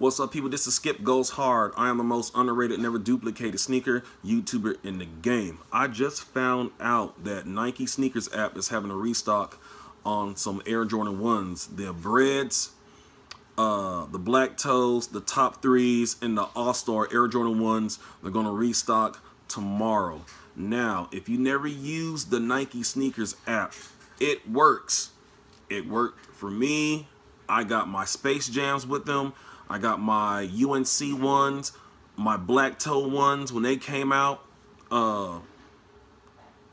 What's up, people? This is Skip Goes Hard. I am the most underrated, never duplicated sneaker YouTuber in the game. I just found out that Nike Sneakers app is having a restock on some Air Jordan 1s. The Breads, uh, the Black Toes, the Top 3s, and the All-Star Air Jordan 1s. They're going to restock tomorrow. Now, if you never use the Nike Sneakers app, it works. It worked for me. I got my Space Jams with them. I got my UNC ones, my black toe ones when they came out. Uh,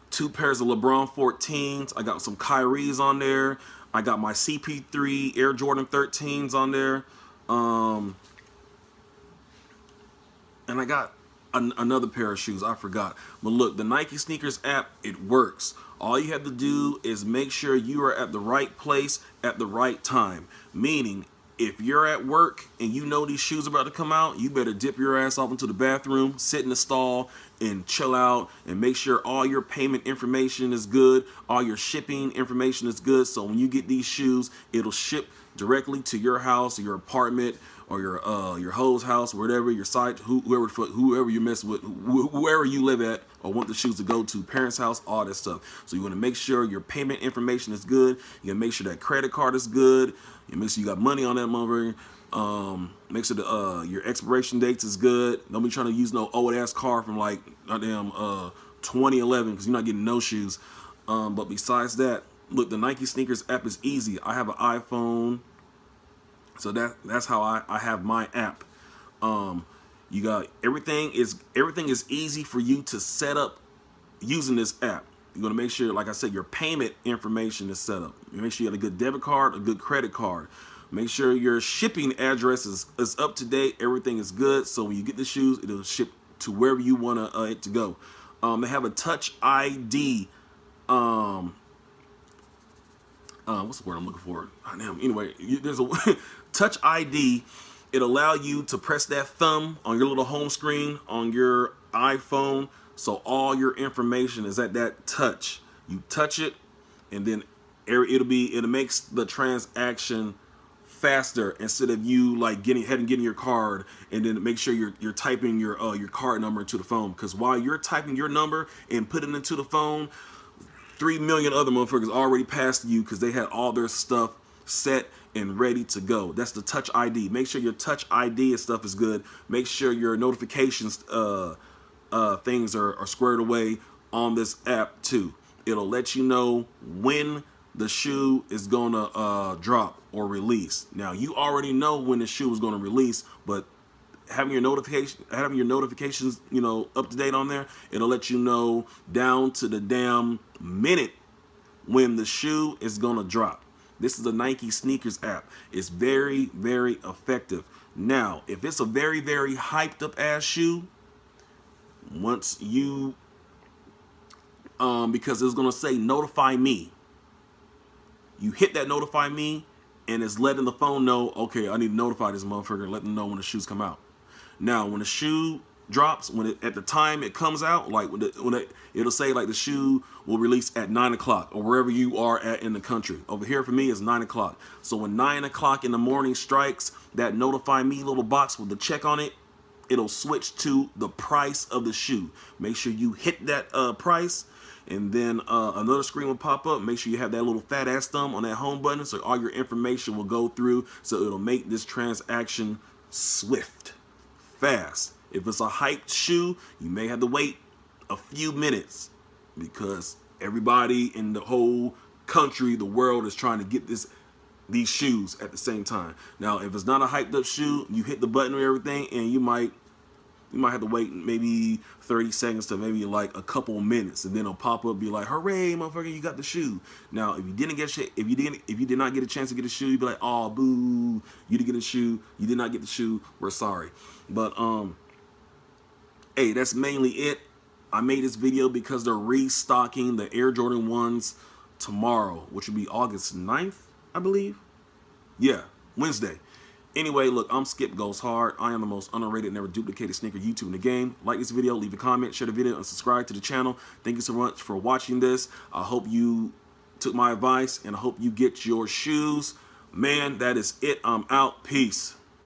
two pairs of LeBron 14s. I got some Kyrie's on there. I got my CP3 Air Jordan 13s on there. Um, and I got an another pair of shoes. I forgot. But look, the Nike Sneakers app, it works. All you have to do is make sure you are at the right place at the right time. Meaning, if you're at work and you know these shoes are about to come out, you better dip your ass off into the bathroom, sit in the stall, and chill out and make sure all your payment information is good, all your shipping information is good. So when you get these shoes, it'll ship directly to your house, your apartment, or your uh your host house, whatever your site, whoever whoever you mess with, wherever you live at, or want the shoes to go to, parents' house, all that stuff. So you want to make sure your payment information is good. You gotta make sure that credit card is good. You make sure you got money on that motherfucker. Um, make sure uh your expiration dates is good. Don't be trying to use no old ass car from like goddamn uh 2011 because you're not getting no shoes. Um, but besides that, look, the Nike sneakers app is easy. I have an iPhone. So that that's how I, I have my app. Um, you got everything is everything is easy for you to set up using this app. You're gonna make sure, like I said, your payment information is set up. You make sure you got a good debit card, a good credit card. Make sure your shipping address is, is up to date. Everything is good. So when you get the shoes, it'll ship to wherever you want uh, it to go. Um, they have a Touch ID um, uh, what's the word I'm looking for? Oh, damn. Anyway, there's a Touch ID. It allow you to press that thumb on your little home screen on your iPhone. So all your information is at that touch. You touch it, and then it'll be it makes the transaction faster instead of you like getting ahead and getting your card and then make sure you're you're typing your uh, your card number into the phone because while you're typing your number and putting it into the phone three million other motherfuckers already passed you because they had all their stuff set and ready to go. That's the Touch ID. Make sure your Touch ID and stuff is good. Make sure your notifications uh, uh, things are, are squared away on this app too. It'll let you know when the shoe is gonna uh, drop or release. Now you already know when the shoe is gonna release, but having your notification having your notifications you know up to date on there it'll let you know down to the damn minute when the shoe is gonna drop this is a Nike sneakers app. It's very very effective. Now if it's a very very hyped up ass shoe once you um because it's gonna say notify me. You hit that notify me and it's letting the phone know okay I need to notify this motherfucker let them know when the shoes come out. Now, when the shoe drops, when it at the time it comes out, like when, the, when it, it'll say like the shoe will release at nine o'clock or wherever you are at in the country. Over here for me is nine o'clock. So when nine o'clock in the morning strikes, that notify me little box with the check on it, it'll switch to the price of the shoe. Make sure you hit that uh, price and then uh, another screen will pop up. Make sure you have that little fat ass thumb on that home button so all your information will go through so it'll make this transaction swift fast. If it's a hyped shoe, you may have to wait a few minutes because everybody in the whole country, the world is trying to get this these shoes at the same time. Now, if it's not a hyped up shoe, you hit the button or everything and you might you might have to wait maybe 30 seconds to maybe like a couple minutes and then it'll pop up be like hooray motherfucker you got the shoe now if you didn't get shit if you didn't if you did not get a chance to get a shoe you'd be like oh boo you didn't get a shoe you did not get the shoe we're sorry but um hey that's mainly it I made this video because they're restocking the Air Jordan 1s tomorrow which would be August 9th I believe yeah Wednesday Anyway, look, I'm Skip Goes Hard. I am the most underrated, never duplicated sneaker YouTube in the game. Like this video, leave a comment, share the video, and subscribe to the channel. Thank you so much for watching this. I hope you took my advice, and I hope you get your shoes. Man, that is it. I'm out. Peace.